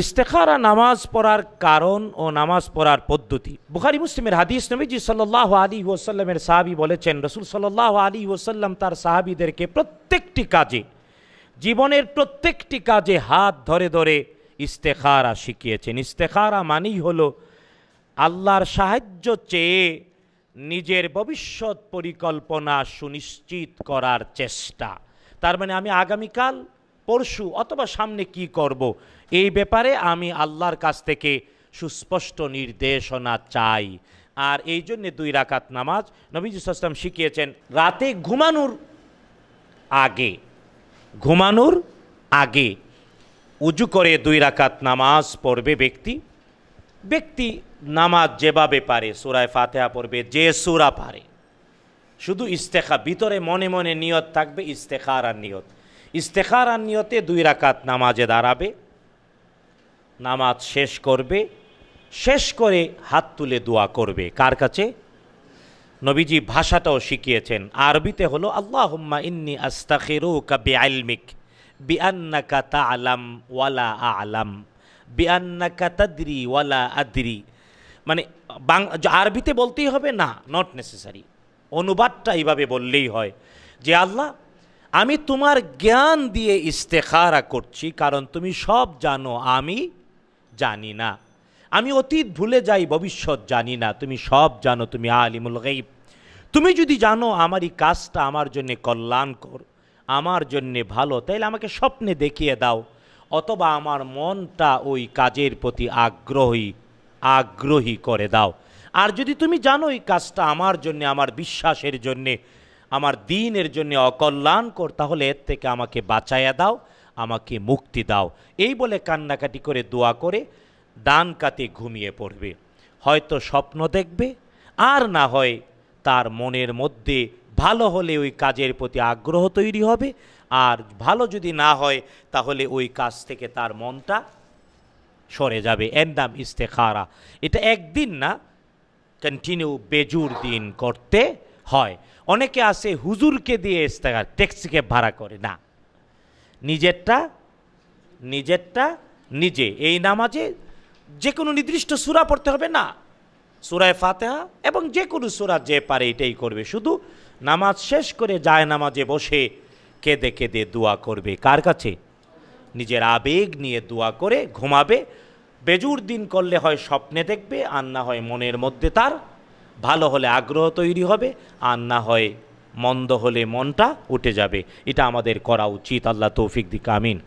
ইস্তেখারা নামাজ পড়ার কারণ ও নামাজ পড়ার পদ্ধতি। বুখারি মুসলিমের হাদিস নবীজি সাল্লাহ আলী ওসাল্লামের সাহাবি বলেছেন, রসুল সাল্লাহ আলী ওসাল্লাম তার সাহাবিদেরকে প্রত্যেকটি কাজে, জীবনের প্রত্যেকটি কাজে হাত ধরে ধরে ইস্তেখারা শিখিয়েছেন। ইস্তেখারা মানেই হলো আল্লাহর সাহায্য চেয়ে নিজের ভবিষ্যৎ পরিকল্পনা সুনিশ্চিত করার চেষ্টা। তার মানে আমি আগামীকাল পরশু অথবা সামনে কি করব। এই ব্যাপারে আমি আল্লাহর কাছ থেকে সুস্পষ্ট নির্দেশনা চাই। আর এই জন্যে দুই রাকাত নামাজ নবীজ ইসলাম শিখিয়েছেন, রাতে ঘুমানোর আগে ঘুমানোর আগে উজু করে দুই রাকাত নামাজ পড়বে ব্যক্তি। ব্যক্তি নামাজ যেভাবে পারে, সুরায় ফাতেহা পড়বে যে সুরা পারে। শুধু ইস্তেখা ভিতরে মনে মনে নিয়ত থাকবে, ইস্তেখার আর নিয়ত। ইস্তেখার আর নিয়তে দুই রাকাত নামাজে দাঁড়াবে, নামাজ শেষ করবে, শেষ করে হাত তুলে দোয়া করবে। কার কাছে? নবীজি ভাষাটাও শিখিয়েছেন, আরবিতে হলো আল্লাহ ইন্নি আস্তাখিরু কাবি আলমিক বিআন্নাকা তাআলাম ওয়ালা আলাম, বিআন্নাকা তাদরি ওয়ালা আদরি। মানে আরবিতে বলতেই হবে না নট নেসেসারি অনুবাদটা এইভাবে বললেই হয় যে, আল্লাহ আমি তোমার জ্ঞান দিয়ে ইস্তেখারা করছি, কারণ তুমি সব জানো, আমি জানি না। আমি অতীত ভুলে যাই, ভবিষ্যৎ জানি না। তুমি সব জানো, তুমি আলিমুল গাইব তুমি যদি জানো আমার এই কাজটা আমার জন্যে কল্যাণকর, আমার জন্যে ভালো, তাইলে আমাকে স্বপ্নে দেখিয়ে দাও, অথবা আমার মনটা ওই কাজের প্রতি আগ্রহী আগ্রহী করে দাও। আর যদি তুমি জানো, এই কাজটা আমার জন্যে, আমার বিশ্বাসের জন্যে আমার দিনের জন্য অকল্যাণকর, তাহলে এর থেকে আমাকে বাঁচাইয়া দাও, আমাকে মুক্তি দাও। এই বলে কান্নাকাটি করে দোয়া করে ডান কাতে ঘুমিয়ে পড়বে। হয়তো স্বপ্ন দেখবে, আর না হয় তার মনের মধ্যে ভালো হলে ওই কাজের প্রতি আগ্রহ তৈরি হবে, আর ভালো যদি না হয়, তাহলে ওই কাজ থেকে তার মনটা সরে যাবে। এর নাম ইস্তেখারা। এটা একদিন না কন্টিনিউ বেজুর দিন করতে হয়। অনেকে আসে হুজুরকে দিয়ে ইস্তেখার ট্যাক্সিকে ভাড়া করে। না। নিজেরটা নিজেরটা, নিজে। এই নামাজে যে কোনো নির্দিষ্ট সুরা পড়তে হবে, না। সুরায় ফাতেহা এবং যে কোনো সুরা যে পারে এটাই করবে। শুধু নামাজ শেষ করে যায় নামাজে বসে কেঁদে কেঁদে দোয়া করবে। কার কাছে? নিজের আবেগ নিয়ে দোয়া করে ঘুমাবে। বেজুর দিন করলে হয় স্বপ্নে দেখবে, আর না হয় মনের মধ্যে তার ভালো হলে আগ্রহ তৈরি হবে, আর না হয় মন্দ হলে মনটা উঠে যাবে। এটা আমাদের করা উচিত। আল্লাহ তৌফিক দিক, আমিন।